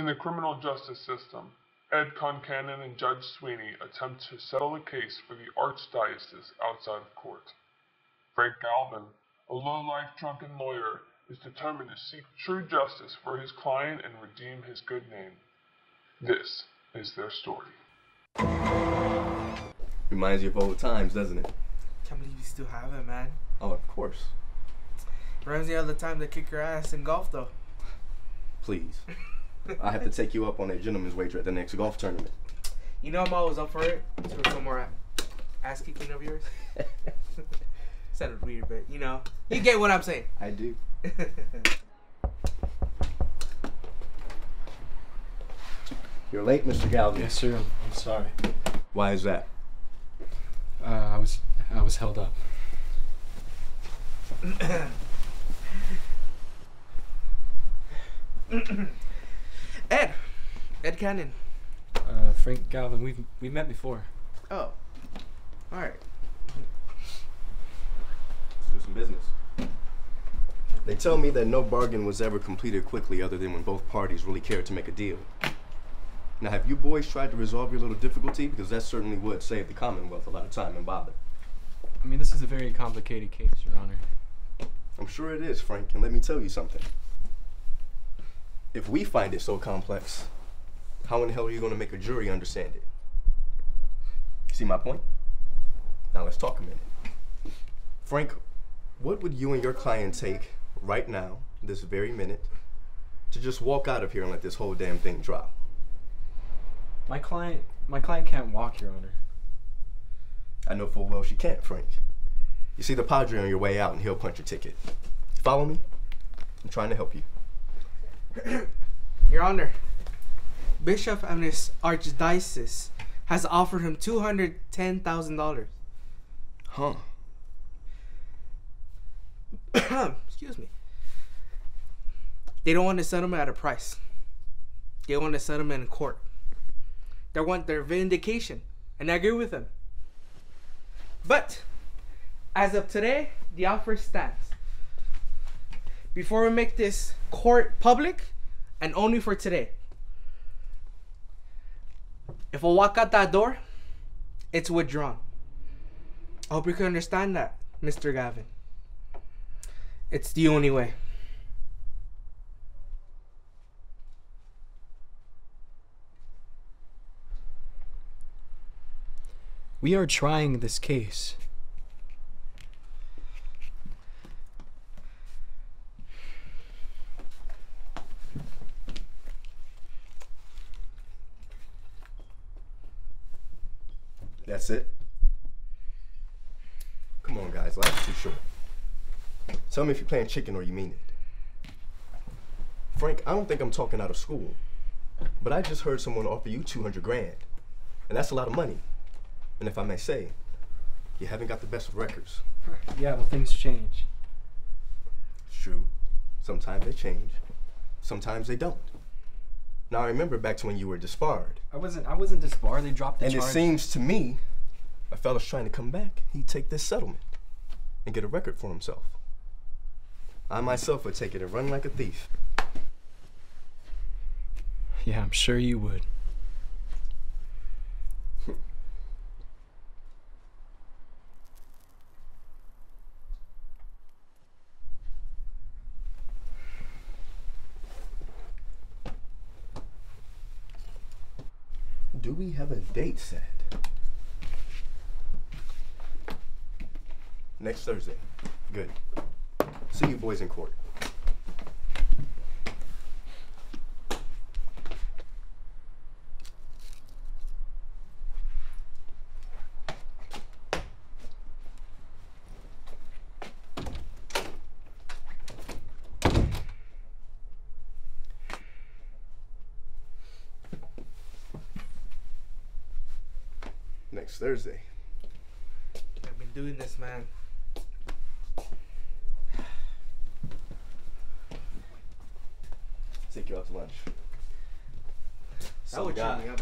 In the criminal justice system, Ed Concannon and Judge Sweeney attempt to settle a case for the archdiocese outside of court. Frank Galvin, a low-life drunken lawyer, is determined to seek true justice for his client and redeem his good name. This is their story. Reminds you of old times, doesn't it? Can't believe you still have it, man. Oh, of course. Reminds me of the time they kick your ass in golf, though. Please. I have to take you up on a gentleman's wager at the next golf tournament. You know I'm always up for it. So some more ass kicking of yours. Sounded weird, but you know, you get what I'm saying. I do. You're late, Mr. Galvin. Yes, sir. I'm, I'm sorry. Why is that? Uh, I was I was held up. Ed, Ed Cannon. Uh, Frank Galvin, we've we've met before. Oh, all right. Let's do some business. They tell me that no bargain was ever completed quickly other than when both parties really cared to make a deal. Now, have you boys tried to resolve your little difficulty? Because that certainly would save the Commonwealth a lot of time and bother. I mean, this is a very complicated case, Your Honor. I'm sure it is, Frank, and let me tell you something. If we find it so complex, how in the hell are you going to make a jury understand it? See my point? Now let's talk a minute. Frank, what would you and your client take right now, this very minute, to just walk out of here and let this whole damn thing drop? My client, my client can't walk, Your Honor. I know full well she can't, Frank. You see the Padre on your way out and he'll punch your ticket. Follow me? I'm trying to help you. Your Honor, Bishop and his archdiocese has offered him two hundred ten thousand dollars. Huh. Excuse me. They don't want to settle him at a price. They want to settle him in court. They want their vindication, and I agree with them. But as of today, the offer stands. Before we make this court public, and only for today. If I walk out that door, it's withdrawn. I hope you can understand that, Mr. Gavin. It's the only way. We are trying this case. That's it? Come on, guys. Life's too short. Tell me if you're playing chicken or you mean it. Frank, I don't think I'm talking out of school, but I just heard someone offer you 200 grand, and that's a lot of money. And if I may say, you haven't got the best of records. Yeah, well, things change. It's true. Sometimes they change. Sometimes they don't. Now I remember back to when you were disbarred. I wasn't. I wasn't disbarred. They dropped the And it seems to me, a fella's trying to come back, he'd take this settlement and get a record for himself. I myself would take it and run like a thief. yeah, I'm sure you would. Do we have a date set? Next Thursday. Good. See you boys in court. Next Thursday. I've been doing this, man. Take you out to lunch. That Some guy.